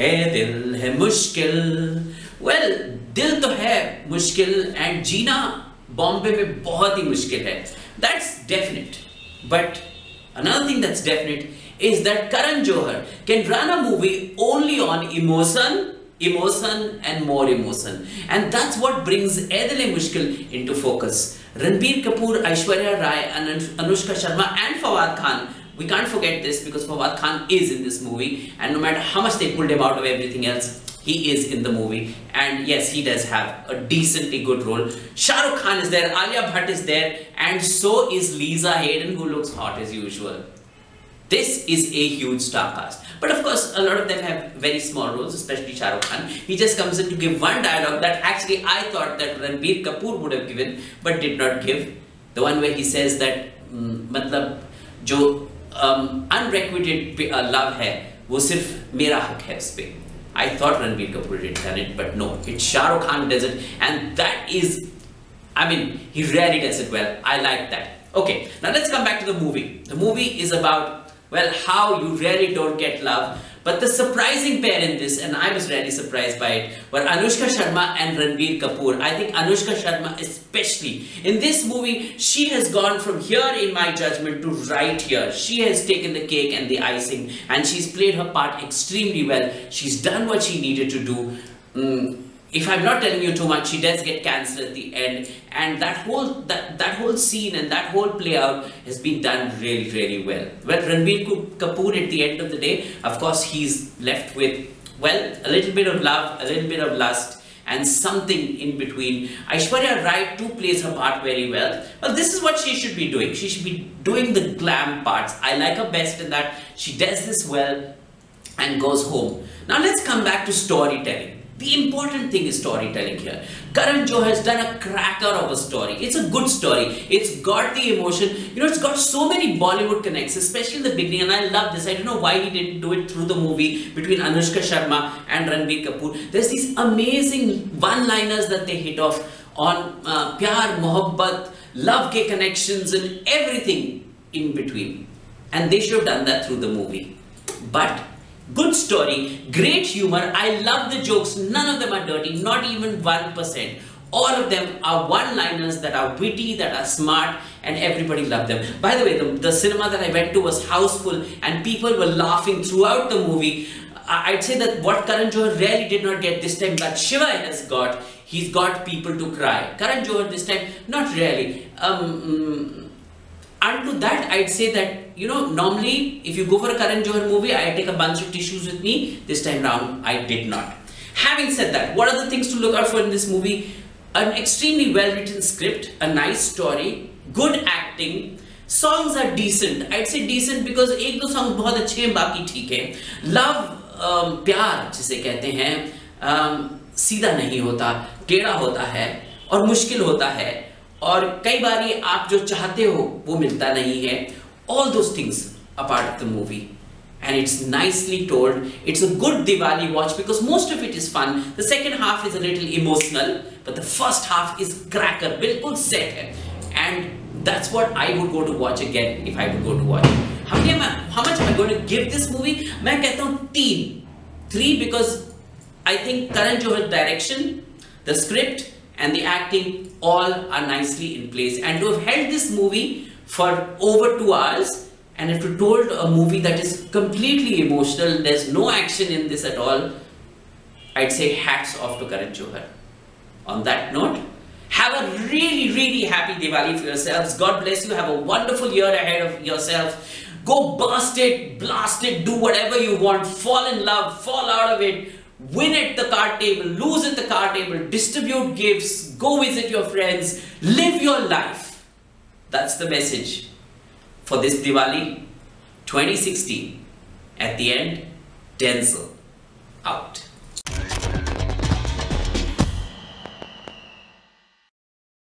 ए दिल है मुश्किल। वेल well, दिल तो है मुश्किल एंड जीना बॉम्बे में बहुत ही मुश्किल है। That's definite but another thing that's definite is that Karan Johar can run a movie only on emotion emotion and more emotion and that's what brings Ae Dil Mushkil into focus Ranbir Kapoor Aishwarya Rai Anushka Sharma and Fawad Khan we can't forget this because Fawad Khan is in this movie and no matter how much they pulled him out of everything else, he is in the movie and yes, he does have a decently good role. Shah Rukh Khan is there, Alia Bhatt is there and so is Lisa Haydon who looks hot as usual. This is a huge star cast. But of course, a lot of them have very small roles, especially Shah Rukh Khan. He just comes in to give one dialogue that actually I thought that Ranbir Kapoor would have given, but did not give. The one where he says that, mm, matlab, जो unrequited love है वो सिर्फ मेरा हक है उस पर I thought Ranbir Kapoor had done it, but no, it's Shah Rukh Khan does it, and that is, I mean, he really does it well. I like that. Okay, now let's come back to the movie. The movie is about, well, how you really don't get love, but the surprising pair in this, and I was really surprised by it, were Anushka Sharma and Ranbir Kapoor. I think Anushka Sharma especially. In this movie, she has gone from here in my judgment to right here. She has taken the cake and the icing and she's played her part extremely well. She's done what she needed to do. Mm, if I'm not telling you too much, she does get cancelled at the end, and that whole that that whole scene and that whole play out has been done really really well. Well, Ranbir Kapoor at the end of the day, of course, he's left with well a little bit of love, a little bit of lust, and something in between. Aishwarya Rai too plays her part very well. Well, this is what she should be doing. She should be doing the glam parts. I like her best in that she does this well and goes home. Now let's come back to storytelling. The important thing is storytelling here. Karan Johar has done a cracker of a story. It's a good story. It's got the emotion. You know, it's got so many Bollywood connects, especially in the beginning. And I love this. I don't know why he didn't do it through the movie between Anushka Sharma and Ranbir Kapoor. There's these amazing one-liners that they hit off on uh, pyar, mohabbat, love ke connections and everything in between. And they should have done that through the movie. But Good story, great humor. I love the jokes. None of them are dirty, not even 1%. All of them are one-liners that are witty, that are smart, and everybody loved them. By the way, the, the cinema that I went to was houseful, and people were laughing throughout the movie. I'd say that what Karan Johar really did not get this time, that Shivaay has got, he's got people to cry. Karan Johar this time, not really. Um, and to that, I'd say that, you know, normally if you go for a Karan Johar movie, I take a bunch of tissues with me. This time round, I did not. Having said that, what are the things to look out for in this movie? An extremely well written script, a nice story, good acting, songs are decent. I'd say decent because एक दो songs बहुत अच्छे हैं बाकी ठीक है Love, um, प्यार जिसे कहते हैं um, सीधा नहीं होता टेढ़ा होता है और मुश्किल होता है और कई बार आप जो चाहते हो वो मिलता नहीं है things are part of the movie and it's nicely told it's a good Diwali watch because most of it is fun the second half is a little emotional but the first half is cracker बिल्कुल set है and that's what I would go to watch again if I would go to watch how, I, how much am I going to give this movie मैं कहता हूँ तीन three because I think Karan Johar's direction the script and the acting all are nicely in place. And to have held this movie for over two hours and if you told a movie that is completely emotional, there's no action in this at all, I'd say hats off to Karan Johar. On that note, have a really, really happy Diwali for yourselves. God bless you. Have a wonderful year ahead of yourself. Go burst it, blast it, do whatever you want. Fall in love, fall out of it win at the card table, lose at the card table, distribute gifts, go visit your friends, live your life. That's the message for this Diwali 2016. At the end, Denzil out.